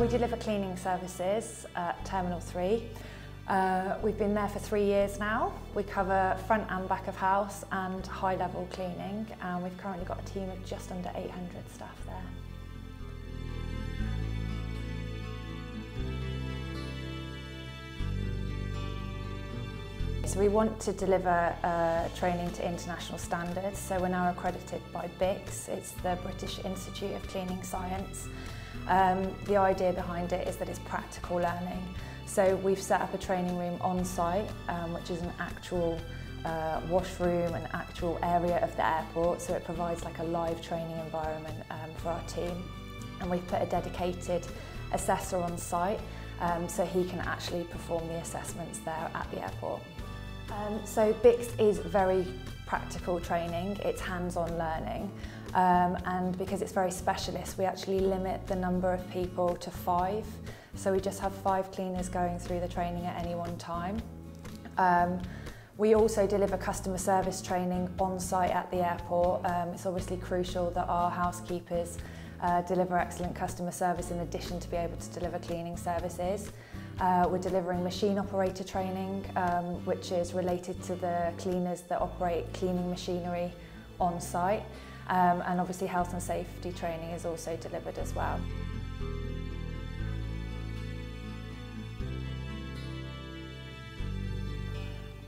We deliver cleaning services at Terminal 3. Uh, we've been there for three years now. We cover front and back of house and high level cleaning and we've currently got a team of just under 800 staff there. So we want to deliver uh, training to international standards. So we're now accredited by BICSc. It's the British Institute of Cleaning Science. Um, the idea behind it is that it's practical learning. So we've set up a training room on site, um, which is an actual uh, washroom, an actual area of the airport. So it provides like a live training environment um, for our team. And we've put a dedicated assessor on site um, so he can actually perform the assessments there at the airport. Um, so BICSc is very practical training, it's hands-on learning um, and because it's very specialist we actually limit the number of people to five so we just have five cleaners going through the training at any one time. Um, we also deliver customer service training on site at the airport. Um, it's obviously crucial that our housekeepers uh, deliver excellent customer service in addition to be able to deliver cleaning services. Uh, we're delivering machine operator training, um, which is related to the cleaners that operate cleaning machinery on site. Um, and obviously health and safety training is also delivered as well.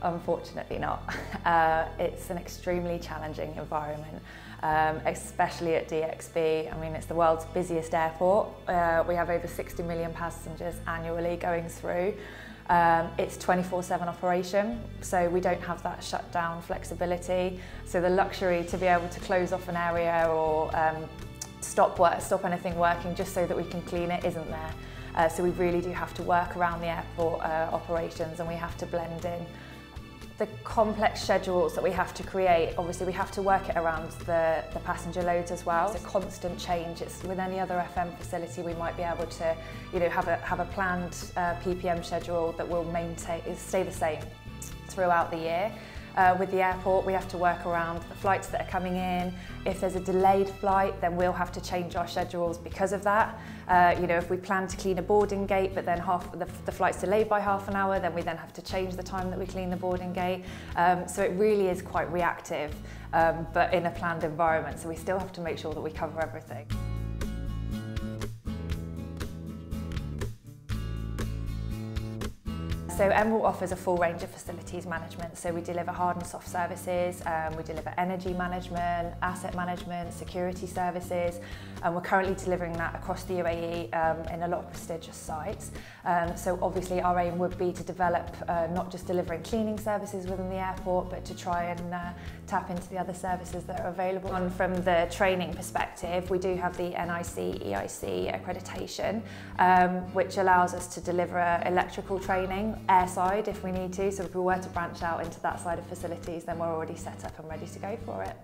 Unfortunately not. Uh, it's an extremely challenging environment, um, especially at DXB. I mean, it's the world's busiest airport. Uh, we have over 60 million passengers annually going through. Um, it's 24-7 operation, so we don't have that shutdown flexibility. So the luxury to be able to close off an area or um, stop work, stop anything working just so that we can clean it isn't there. Uh, so we really do have to work around the airport uh, operations and we have to blend in the complex schedules that we have to create, obviously we have to work it around the, the passenger loads as well. It's a constant change. It's with any other FM facility we might be able to you know, have, a, have a planned uh, PPM schedule that will maintain, stay the same throughout the year. Uh, with the airport, we have to work around the flights that are coming in. If there's a delayed flight, then we'll have to change our schedules because of that. Uh, you know, if we plan to clean a boarding gate, but then half the, the flight's delayed by half an hour, then we then have to change the time that we clean the boarding gate. Um, so it really is quite reactive, um, but in a planned environment. So we still have to make sure that we cover everything. So Emrill offers a full range of facilities management. So we deliver hard and soft services, um, we deliver energy management, asset management, security services, and we're currently delivering that across the UAE um, in a lot of prestigious sites. Um, so obviously our aim would be to develop uh, not just delivering cleaning services within the airport, but to try and uh, tap into the other services that are available. And from the training perspective, we do have the NIC EIC accreditation, um, which allows us to deliver electrical training airside if we need to. So if we were to branch out into that side of facilities, then we're already set up and ready to go for it.